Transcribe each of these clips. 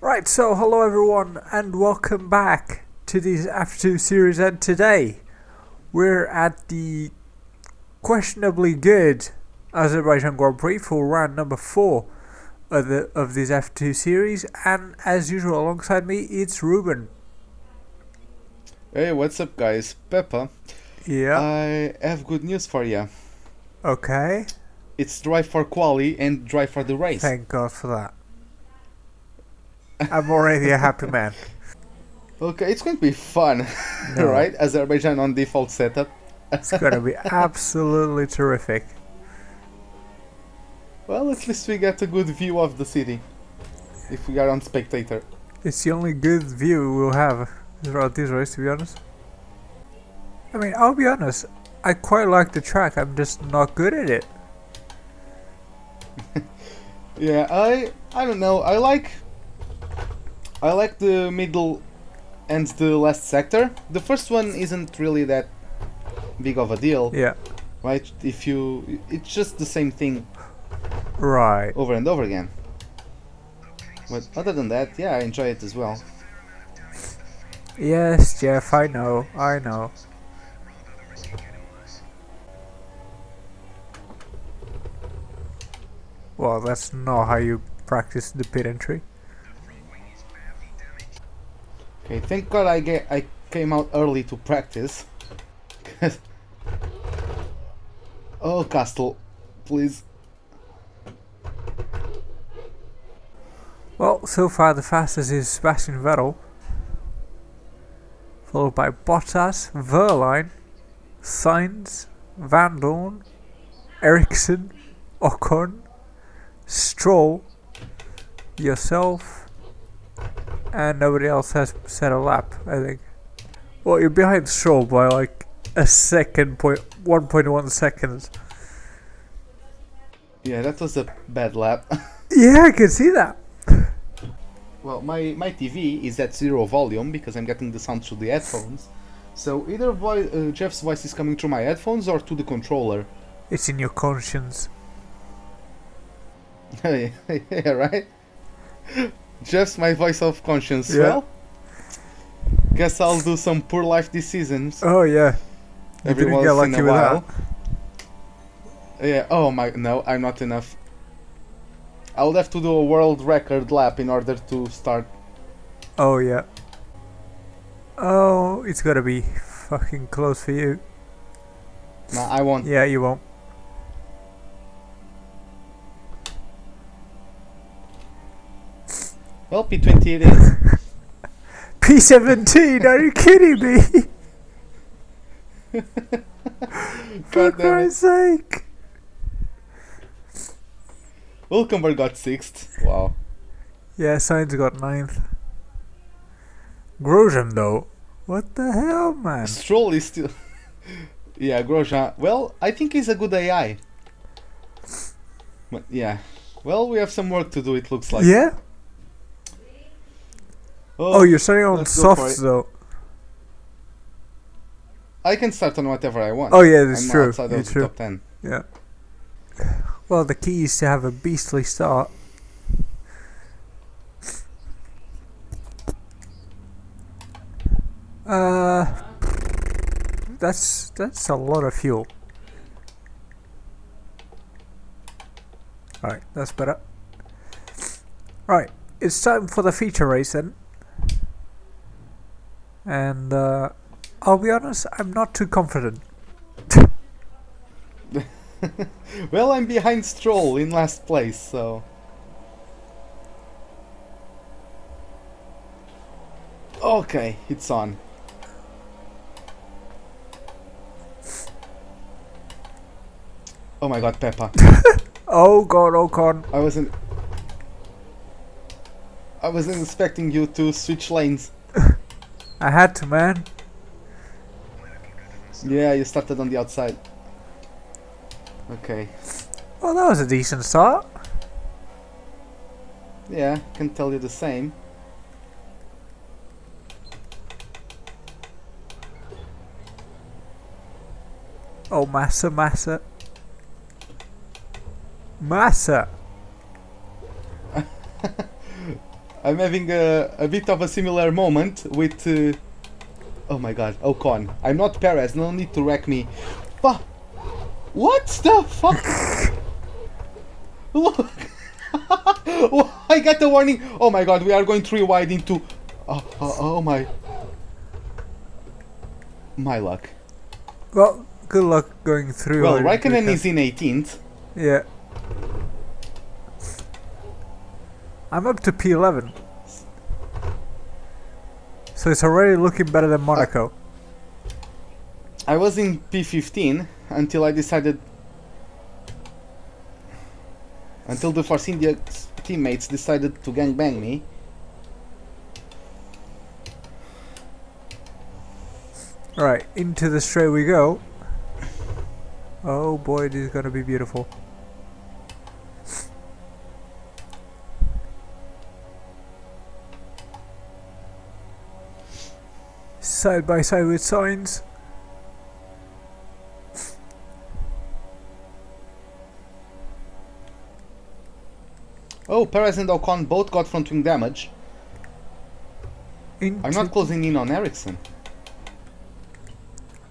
Right, so hello everyone and welcome back to this F2 series and today we're at the questionably good Azerbaijan Grand Prix for round number 4 of, the, of this F2 series and as usual alongside me it's Ruben. Hey, what's up, guys? Peppa. Yeah. I have good news for you. okay. It's drive for quali and drive for the race. Thank God for that. I'm already a happy man. Okay, it's going to be fun, No. right? Azerbaijan on default setup. It's gonna be absolutely terrific. Well, at least we get a good view of the city. If we are on spectator. It's the only good view we'll have throughout this race, to be honest. I mean, I'll be honest, I quite like the track, I'm just not good at it. Yeah, I I don't know. I like I like the middle and the last sector. The first one isn't really that big of a deal, Yeah, right? If you it's just the same thing right. over and over again. But other than that, yeah, I enjoy it as well. Yes, Jeff, I know, I know. Well, that's not how you practice the pit entry. Okay, thank God I get I came out early to practice. oh, Castle, please. Well, so far the fastest is Sebastian Vettel, followed by Bottas, Wehrlein, Sainz, Vandoorne, Ericsson, Ocon, Stroll, yourself, and nobody else has set a lap, I think. Well, you're behind Stroll by like a second point, 1.1 seconds. Yeah, that was a bad lap. Yeah, I can see that. well, my my TV is at zero volume because I'm getting the sound through the headphones. So either uh, Jeff's voice is coming through my headphones or to the controller. It's in your conscience. yeah, right. Jeff's my voice of conscience. Yeah. Well, guess I'll do some poor life decisions. Oh yeah. You every once in a with that. while. Yeah. Oh my. No, I'm not enough. I would have to do a world record lap in order to start. Oh yeah. Oh, it's gotta be fucking close for you. No, I won't. Yeah, you won't. Well, P20 it is. P17, are you kidding me? For God damn it. Christ's sake. Hulkenberg got sixth. Wow. Yeah, Sainz got ninth. Grosjean though. What the hell, man? Stroll is still. yeah, Grosjean. Well, I think he's a good AI. But yeah. Well, we have some work to do. It looks like. yeah? Oh, you're starting on let's go for softs though. I can start on whatever I want. Oh yeah, that's I'm true. outside of the true. top ten. Yeah. Well, the key is to have a beastly start. Uh, that's that's a lot of fuel. Alright, that's better. Right, it's time for the feature race then. And uh, I'll be honest, I'm not too confident. Well, I'm behind Stroll in last place, so. Okay, it's on. Oh my god, Peppa. Oh god, oh god. I wasn't. I wasn't expecting you to switch lanes. I had to, man. Yeah, you started on the outside. Okay. Well, that was a decent start. Yeah, can tell you the same. Oh, Massa, Massa. Massa! I'm having a, a bit of a similar moment with. Uh, oh my god, Ocon. I'm not Perez, no need to wreck me. Fuck! What the fuck? Look! I got the warning! Oh my god, we are going three wide into. Oh, oh, oh my. My luck. Well, good luck going through. Well, Raikkonen pickup. is in 18th. Yeah. I'm up to P11. So it's already looking better than Monaco. I was in P15 until I decided. Until the Force India teammates decided to gangbang me. Alright, into the straight we go. Oh boy, this is gonna be beautiful. Side by side with Sainz. Oh, Perez and Ocon both got front wing damage. I'm not closing in on Ericsson.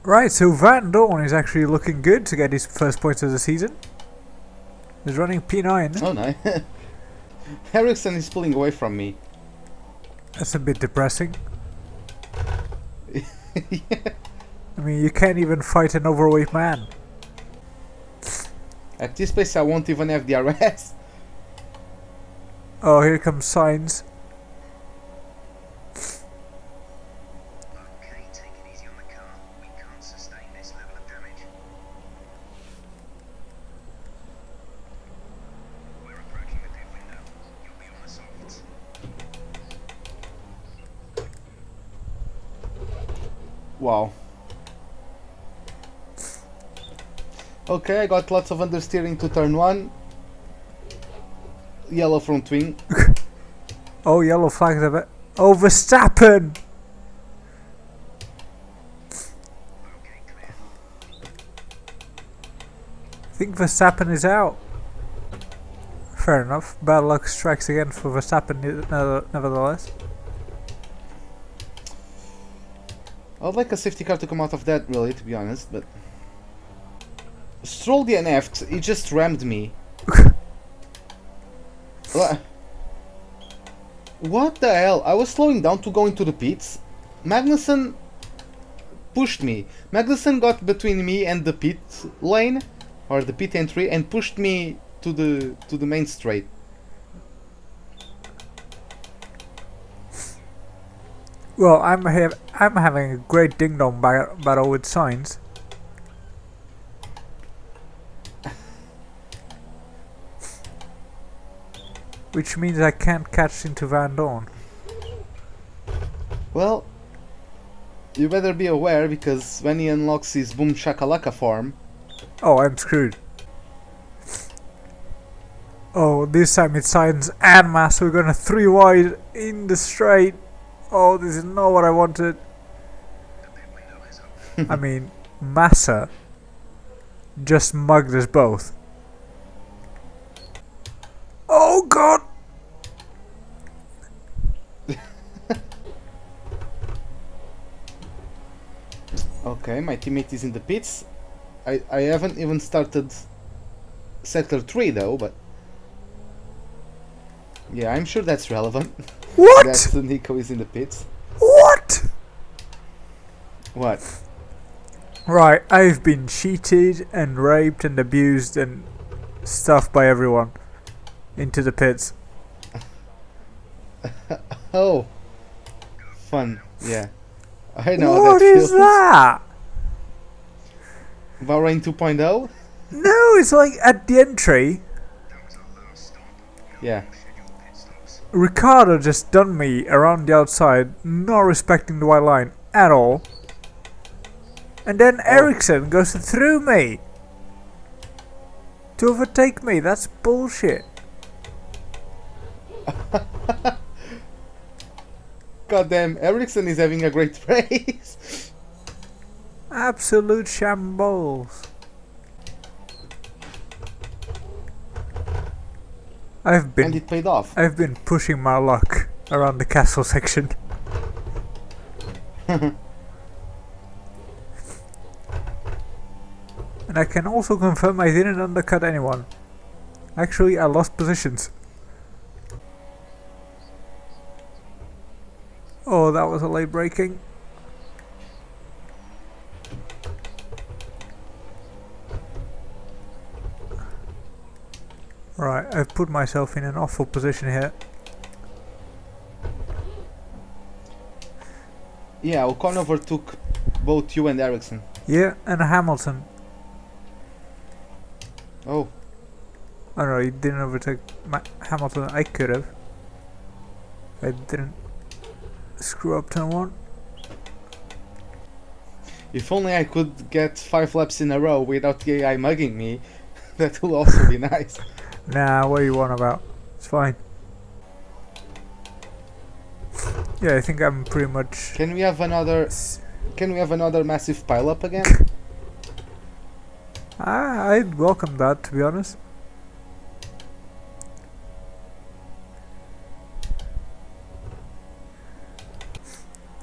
Right, so Vandoorne is actually looking good to get his first points of the season. He's running P9. Oh no. Ericsson is pulling away from me. That's a bit depressing. I mean, you can't even fight an overweight man. At this place, I won't even have DRS. Oh, here comes Sainz. Wow. Okay, I got lots of understeering to turn one. Yellow front wing. Oh, yellow flag bit. Oh, Verstappen! I think Verstappen is out. Fair enough. Bad luck strikes again for Verstappen, ne- ne- nevertheless. I'd like a safety car to come out of that, really, to be honest, but. Stroll DNF'd, he just rammed me. Wha- what the hell? I was slowing down to go into the pits. Magnussen pushed me. Magnussen got between me and the pit lane, or the pit entry, and pushed me to the to the main straight. Well, I'm I'm having a great ding dong ba- battle with Sainz. Which means I can't catch into Vandoorne. Well, you better be aware because when he unlocks his boom shakalaka form, Oh, I'm screwed. Oh, this time it's Sainz and Mass. We're gonna three wide in the straight. Oh, this is not what I wanted. The pit window is open. I mean, Massa just mugged us both. Oh god! Okay, my teammate is in the pits. I, I haven't even started sector 3 though, but yeah, I'm sure that's relevant. What? that Nico is in the pits. What? What? Right, I've been cheated and raped and abused and stuff by everyone into the pits. Oh, fun. Yeah, I know What that is feels. that? Bahrain 2.0. No, it's like at the entry, That was our last stop. Yeah. Scheduled pit stops. Ricciardo just done me around the outside, not respecting the white line at all. And then oh. Ericsson goes through me to overtake me. That's bullshit. Goddamn, Ericsson is having a great race. Absolute shambles. I've and been it paid off. I've been pushing my luck around the castle section. and I can also confirm I didn't undercut anyone. Actually, I lost positions. Oh, that was a late braking. Right, I've put myself in an awful position here. Yeah, Ocon overtook both you and Ericsson. Yeah, and Hamilton. Oh, Oh no, he didn't overtake Ma- Hamilton. I could have. I didn't screw up turn one. if only I could get five laps in a row without the AI mugging me, that would also be nice. Nah, what are you on about? It's fine. Yeah, I think I'm pretty much. Can we have another? Can we have another massive pile up again? Ah, I'd welcome that, to be honest.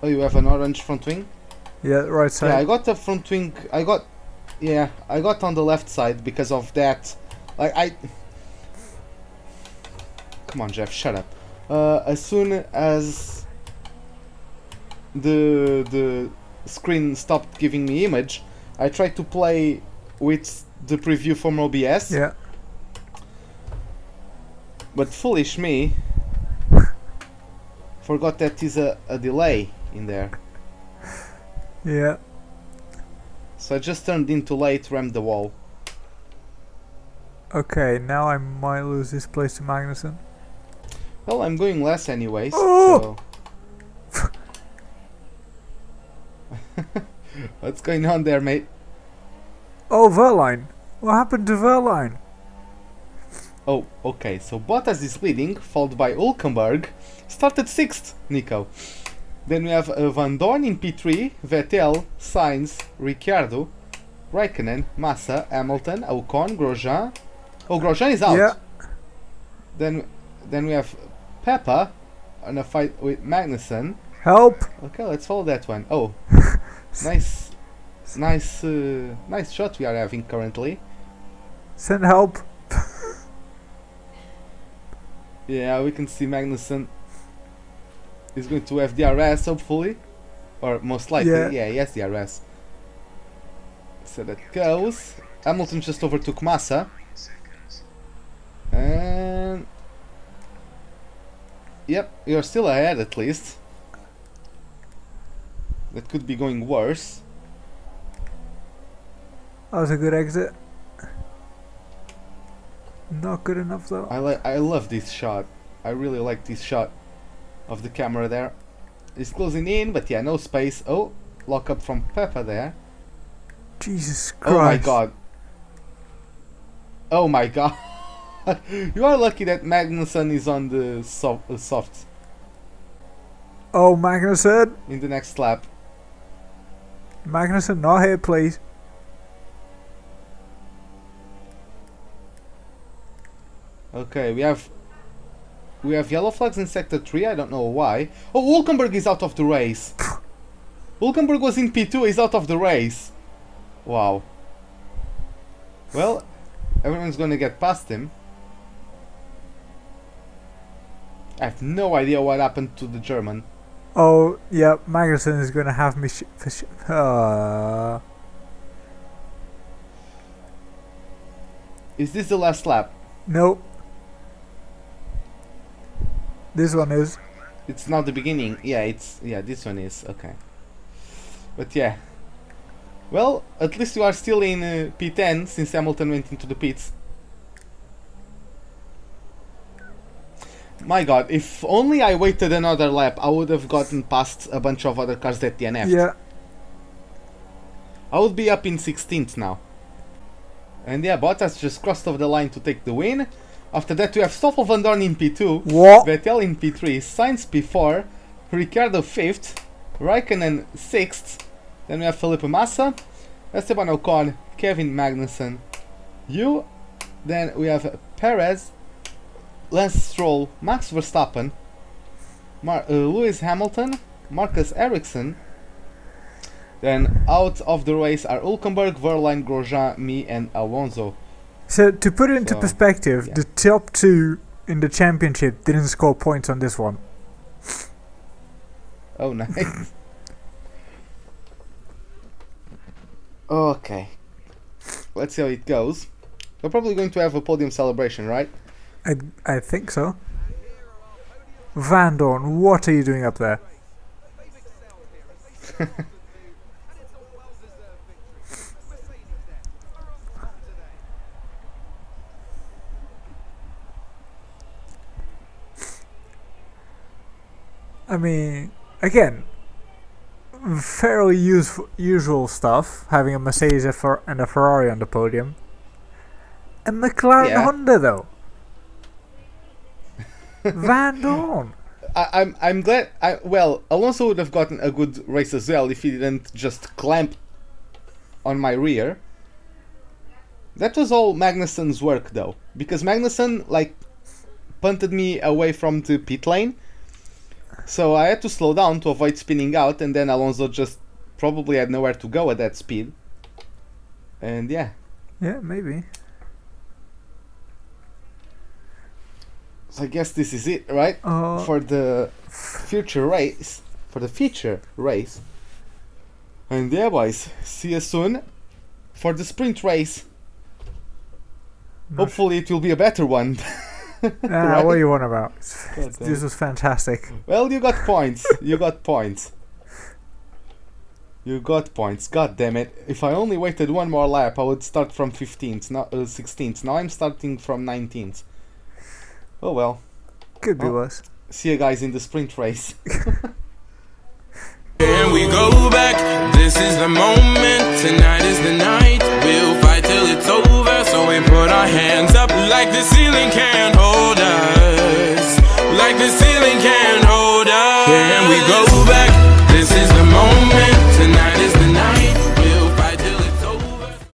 oh, you have an orange front wing. Yeah, right side. Yeah, I got the front wing. I got, yeah, I got on the left side because of that. Like I. Come on, Jeff, shut up. Uh, as soon as the the screen stopped giving me image, I tried to play with the preview from OBS, yeah. but foolish me forgot that is a, a delay in there. Yeah. So I just turned into late, rammed the wall. Okay, now I might lose this place to Magnussen. Well, I'm going less anyways. Oh! So. What's going on there, mate? Oh, Wehrlein. What happened to Wehrlein? Oh, okay. So Bottas is leading, followed by Hulkenberg. Started sixth, Nico. Then we have uh, Vandoorne in P3, Vettel, Sainz, Ricciardo, Raikkonen, Massa, Hamilton, Ocon, Grosjean. Oh, Grosjean is out. Yeah. Then, then we have Peppa on a fight with Magnussen. Help! Okay, let's follow that one. Oh, nice, nice, uh, nice shot we are having currently. Send help. Yeah, we can see Magnussen is going to have DRS, hopefully, or most likely. Yeah. Yeah, he has DRS. So that goes. Hamilton just overtook Massa, and yep, you're still ahead at least. That could be going worse. That was a good exit. Not good enough though. I like. I love this shot. I really like this shot of the camera there. It's closing in, but yeah, no space. Oh, lock up from Peppa there. Jesus Christ. Oh my god. Oh my god. you are lucky that Magnussen is on the soft, uh, soft Oh, Magnussen. in the next lap. Magnussen, not here, please. Okay, we have we have yellow flags in sector 3, I don't know why. Oh, Hulkenberg is out of the race. Hulkenberg was in P2, he's out of the race. Wow. Well, everyone's gonna get past him. I have no idea what happened to the German. Oh, yeah, Magnussen is gonna have me sh- for sh- uh, Is this the last lap? Nope. This one is. It's not the beginning. Yeah, it's yeah. This one is okay. But yeah. Well, at least you are still in uh, P10 since Hamilton went into the pits. My God! If only I waited another lap, I would have gotten past a bunch of other cars that DNF'd. Yeah. I would be up in 16th now. And yeah, Bottas just crossed over the line to take the win. After that, we have Stoffel Vandoorne in P2. What? Vettel in P3, Sainz P4, Ricciardo 5th, Raikkonen 6th, then we have Felipe Massa, Esteban Ocon, Kevin Magnussen, you, then we have Perez, Lance Stroll, Max Verstappen, Mar- uh, Lewis Hamilton, Marcus Ericsson. Then out of the race are Ulkenberg, Wehrlein, Grosjean, me, and Alonso. So to put it into So, perspective, yeah. the top two in the championship didn't score points on this one. Oh, nice. okay. Let's see how it goes. We're probably going to have a podium celebration, right? I I think so. Vandoorne, what are you doing up there? I mean, again, fairly useful, usual stuff. Having a Mercedes and a Ferrari on the podium. A McLaren Yeah. Honda, though. Vandoorne. I, I'm I'm glad. I, well, Alonso would have gotten a good race as well if he didn't just clamp on my rear. That was all Magnussen's work, though, because Magnussen like punted me away from the pit lane, so I had to slow down to avoid spinning out, and then Alonso just probably had nowhere to go at that speed. And yeah, Yeah, maybe. So I guess this is it, right? Uh, for the future race, for the future race. And yeah, boys, see you soon for the sprint race. Hopefully, it will be a better one. Ah, Right? what do you want about? God. This was fantastic. well, you got points. You got points. You got points. God damn it! If I only waited one more lap, I would start from 15th, not uh, 16th. Now I'm starting from 19th. Oh well. Could be Oh. worse. See you guys in the sprint race. And we go back, this is the moment, tonight is the night. We'll fight till it's over, so we put our hands up like the ceiling can't hold us. Like the ceiling can't hold us. And we go back, this is